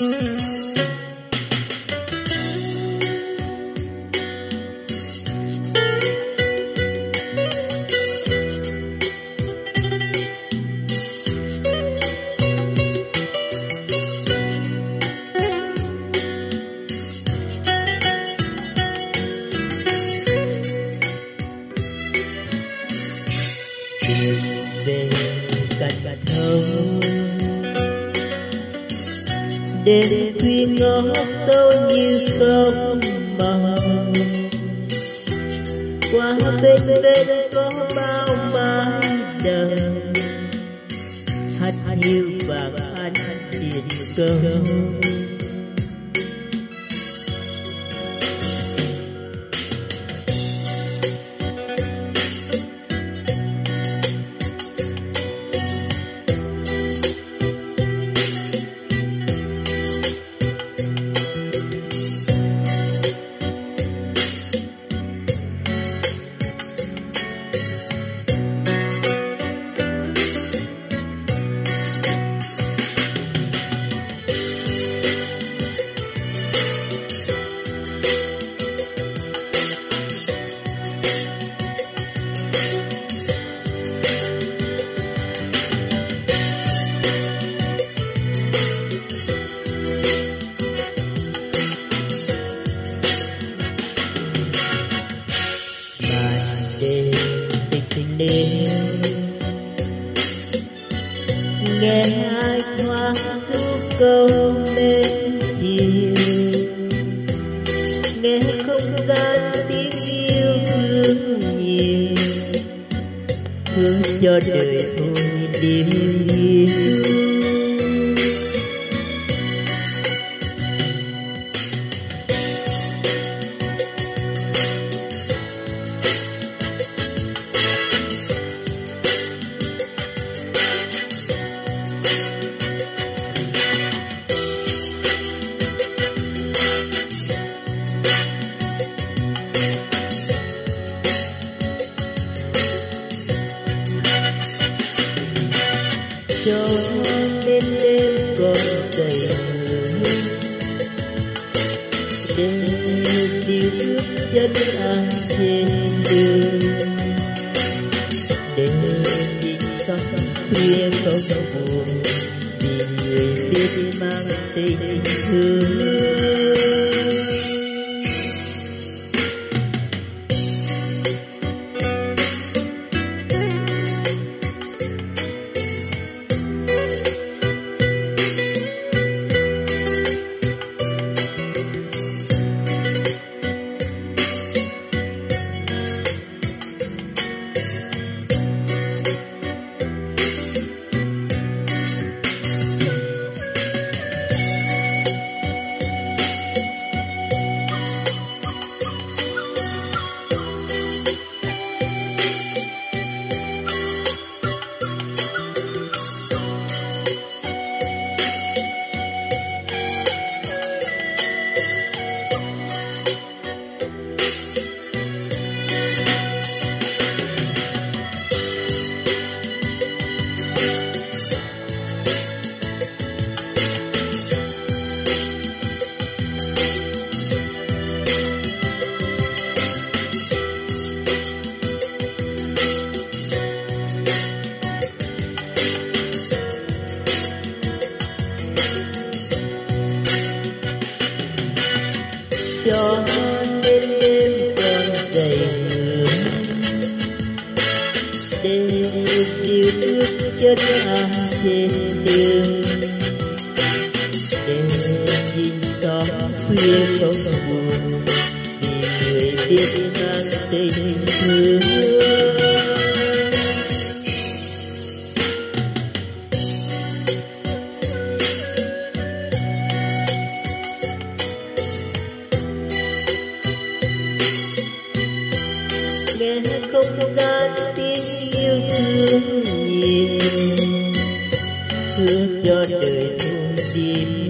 Mm-hmm. Đêm tuy ngó sâu như không màu. Qua bên bên có bao mái đời hát hiu vàng anh tiền câu tình đêm. Nghe ai thoáng du câu lên chiều. Nghe không gian tiếng yêu thương nhiều. Thương cho đời thôi đêm yên. Cho đêm đêm còn đầy hương đêm chiều bước chân anh trên đường đêm nhìn sắc khuya không buồn vì người biết mang tình thương cho đêm đêm còn đầy hương đêm chiều bước cho anh trên đường đêm nhìn gió khuya không buồn vì người biết mang tình thương cho đời thương tìm